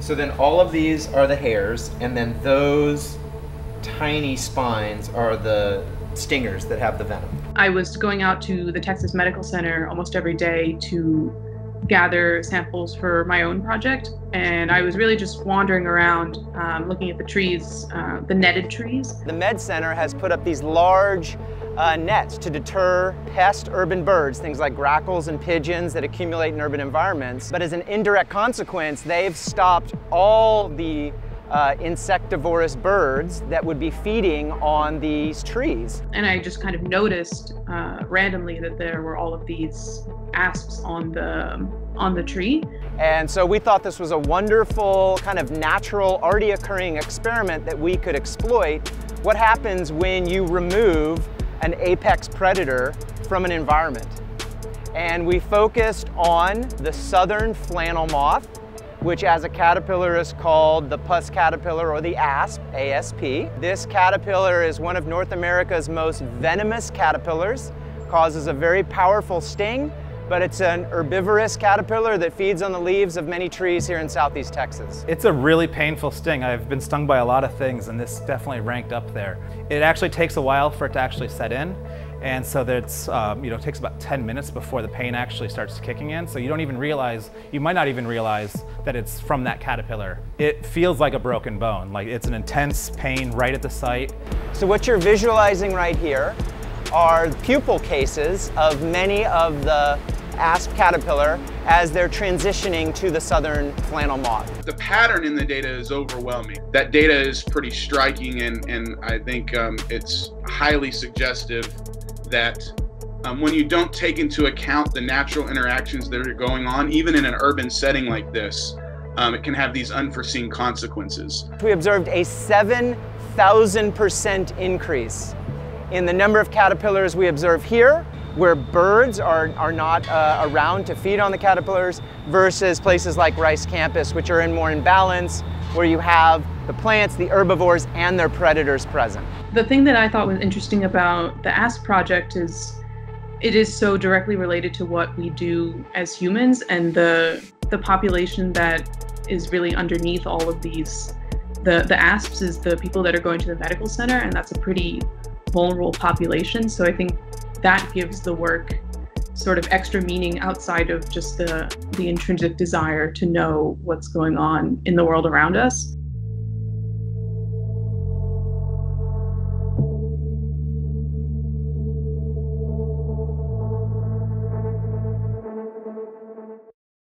So then all of these are the hairs, and then those tiny spines are the stingers that have the venom. I was going out to the Texas Medical Center almost every day to gather samples for my own project. And I was really just wandering around um, looking at the trees, uh, the netted trees. The Med Center has put up these large uh, nets to deter pest urban birds, things like grackles and pigeons that accumulate in urban environments. But as an indirect consequence, they've stopped all the uh, insectivorous birds that would be feeding on these trees. And I just kind of noticed uh, randomly that there were all of these asps on the on the tree. And so we thought this was a wonderful kind of natural, already occurring experiment that we could exploit. What happens when you remove an apex predator from an environment? And we focused on the southern flannel moth, which as a caterpillar is called the puss caterpillar or the asp, ASP. This caterpillar is one of North America's most venomous caterpillars, causes a very powerful sting, but it's an herbivorous caterpillar that feeds on the leaves of many trees here in southeast Texas. It's a really painful sting. I've been stung by a lot of things and this definitely ranked up there. It actually takes a while for it to actually set in. And so that's, um, you know, it takes about 10 minutes before the pain actually starts kicking in. So you don't even realize, you might not even realize that it's from that caterpillar. It feels like a broken bone. Like it's an intense pain right at the site. So what you're visualizing right here are pupal cases of many of the asp caterpillar as they're transitioning to the southern flannel moth. The pattern in the data is overwhelming. That data is pretty striking, and, and I think um, it's highly suggestive that um, when you don't take into account the natural interactions that are going on, even in an urban setting like this, um, it can have these unforeseen consequences. We observed a 7,000% increase in the number of caterpillars we observe here where birds are, are not uh, around to feed on the caterpillars versus places like Rice Campus, which are in more in balance, where you have the plants, the herbivores, and their predators present. The thing that I thought was interesting about the ASP project is it is so directly related to what we do as humans and the the population that is really underneath all of these the the asps is the people that are going to the medical center and that's a pretty vulnerable population. So i think that gives the work sort of extra meaning outside of just the the intrinsic desire to know what's going on in the world around us